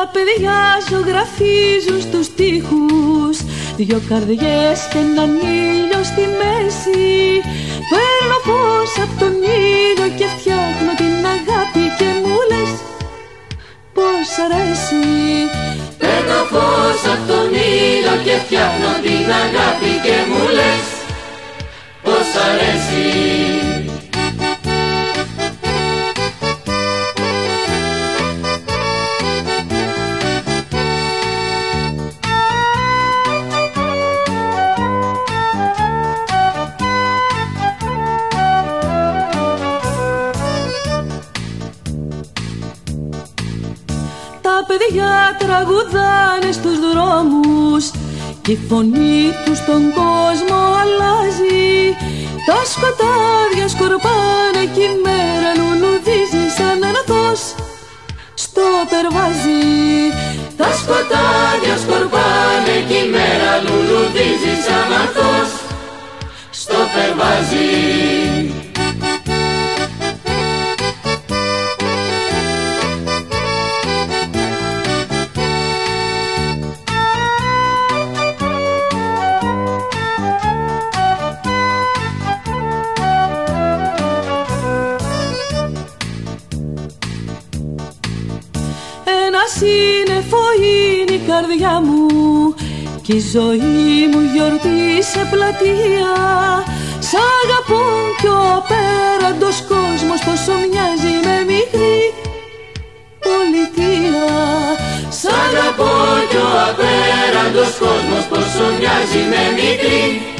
Τα παιδιά ζωγραφίζουν στους τοίχους. Δυο καρδιές και έναν ήλιο στη μέση. Παίρνω φως από τον ήλιο και φτιάχνω την αγάπη Και μου λες πως αρέσει. Παίρνω φως από τον ήλιο και φτιάχνω την αγάπη Και μου λες πως αρέσει παιδιά τραγουδάνε στους δρόμους και η φωνή τους τον κόσμο αλλάζει. Τα σκοτάδια σκορπάνε και η μέρα λουλουδίζει σαν αναθός στο περβάζι Τα σκοτάδια σκορπάνε και η μέρα λουλουδίζει σαν αναθός στο περβάζι σύννεφο είναι η καρδιά μου κι η ζωή μου γιορτή σε πλατεία. Σ' αγαπούν κι ο απέραντος κόσμος πόσο μοιάζει με μικρή πολιτεία. Σ' αγαπώ κι ο απέραντος κόσμος πόσο μοιάζει με μικρή πολιτεία